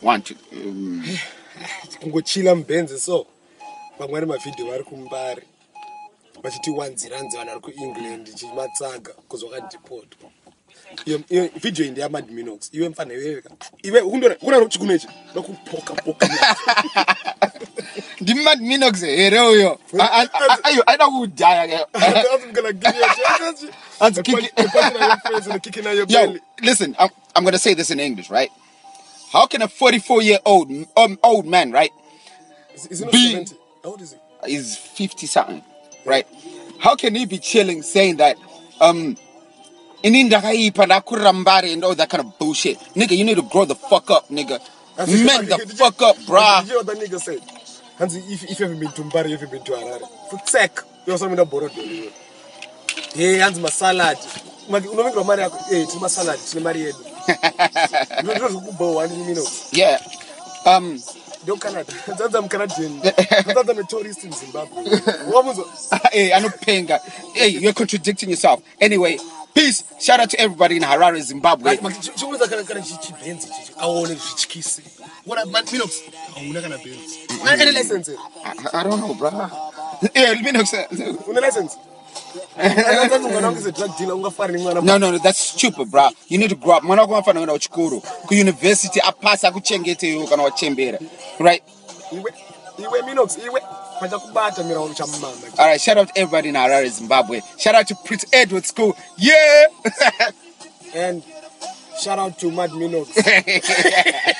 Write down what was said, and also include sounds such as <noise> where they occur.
One, two. Um, <sighs> kungochila mubenzi so vamwe vari mavhidhio vari kumbari vachiti wanziranzi vanhu vari kuengland chimatsaga kuzi wakadhipotwa iyo vhidhio iyi ndeyamadminox iwe mfana iweka iwe kuna chikunechi nokupokapoka <laughs> ndimad minox here uyo? Ayo aida kudhaya <laughs> listen I'm, I'm gonna say this in english right How can a 44 year old um, old man, right? Is, is he be, 70? How old is he? He's 50 something, right? How can he be chilling saying that, um, and all that kind of bullshit? Nigga, you need to grow the fuck up, nigga. Men the did fuck up, bruh. You know what that nigga said? Hansi, if, if you haven't been to Mbari, if you've been to Harare, for sec, you're something that borrowed. Hey, Hands my salad. Unovingirwa mari yako e tine masaladi tine mari yedu ndo zvokubhowani mino yeah um ndocanada <laughs> dzanza mucanadian <laughs> dzanza netourist muzimbabwe wamunzwa <laughs> hey, anopenga. Hey, you're contradicting yourself. Anyway, peace. Shout out to everybody in Harare, Zimbabwe. chiuza kana kana chibhenzi chichi aone zvityisi ona minox hauna kana bhenzi ane license I, I don't know, let me know. sir. une license dzanzi mwana wangu is a drug dealer ungafari nemwana No, no, no, that's stupid, bro. You need to grow up. Mwana wako unofana kuenda kuchikoro. Ku university apasa akuchengete iwe kana wachembera. Right? iwe iwe minox iwe pachakubata mirawo chamumama All right, shout out to everybody in Harare, Zimbabwe. Shout out to Prince Edward School. Yeah! <laughs> and shout out to mad minox <laughs>